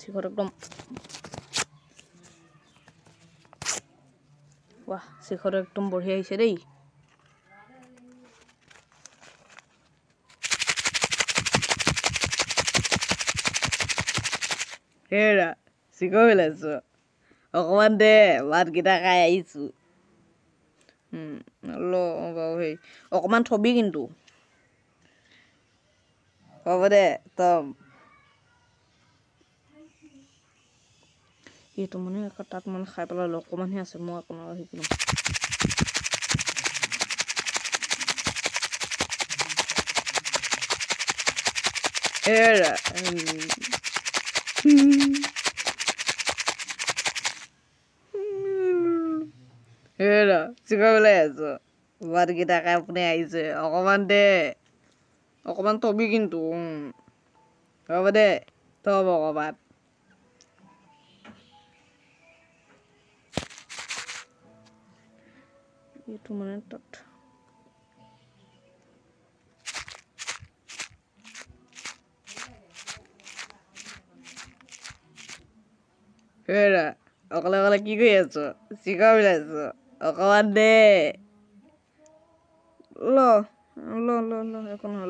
শিখৰ একদম ৱাহ শিখৰ একদম বঢ়িয়া আহিছে দেই হেৰা চিকৰ পেলাইছ অকণমান দে ভাতকেইটা খাই আহিছোঁ বাৰু হেৰি অকণমান থবি কিন্তু হ'ব দে তম এইটো মানে আকৌ তাত মানে খাই পেলালো অকণমানহে আছে মই অকণমান শিকিলোঁ এৰা এৰা চিকা পেলাই আছ ভাতকেইটা খাই আপুনি আহিছে অকণমান দে অকণমান থবি কিন্তু হ'ব দে থব অকণমান এইটো মানে তাত হেৰা অকলে অকলে কি কৰি আছ? চিকা বিলাইছ অকণমান দে। ল ল ল ল, একো নহয়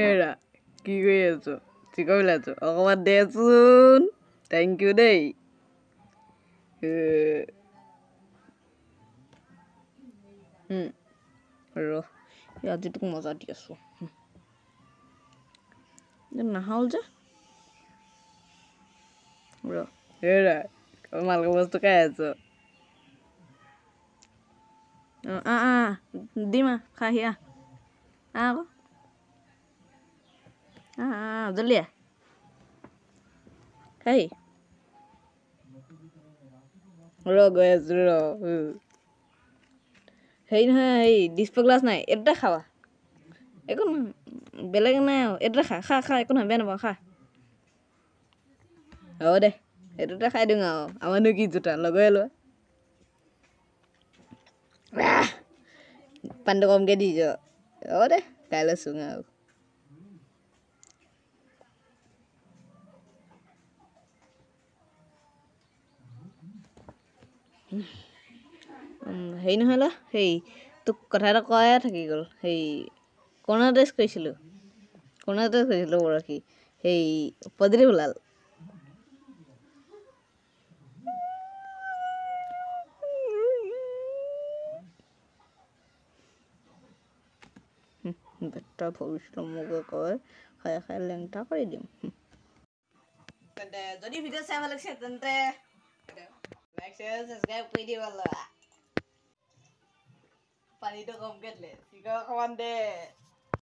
এৰা কি কৰি আছ চিকা বিলাইছ অকণমান দেচোন থেংক ইউ দেই ৰ আজি তোক মজা দি আছোঁ নাখাওঁ যে ৰ এৰা মালকা বস্তু খাই আছ অঁ আহ আহ দিম আহ খাহি আহ আকৌ আহ আহ জলদি আহ খাহি ৰ গৈ আছো ৰ উম। হেৰি নহয় হেৰি ডিছপ্লে গ্লাছ নাই এইটোতে খাবা একো নহয় বেলেগ নাই আৰু এইটোতে খা খা খা একো নহয় বেয়া নাপাওঁ খা হ'ব দে এইটোতে খাই দিওঁ আৰু আমাৰনো কি জোতা লগৰে লোৱা আহ, পানীটো কমকৈ দিছ হ'ব দে কাইলৈ চুং আৰু হেৰি নহয় ল হেৰি তোক কথা এটা কৈয়ে থাকি গ'ল হেৰি কৰোণা টেষ্ট কৰিছিলোঁ? কৰোণা টেষ্ট কৰিছিলোঁ পৰহি হেৰি পজিটিভ ওলাল বেটা ভৱিষ্যত মোক কয় খাই খাই লেংটা কৰি দিম। যদি ভিডিঅ' চাই ভাল লাগিছে তেন্তে Max here, subscribe, we do a lot. Funny to come get lit. You go come on.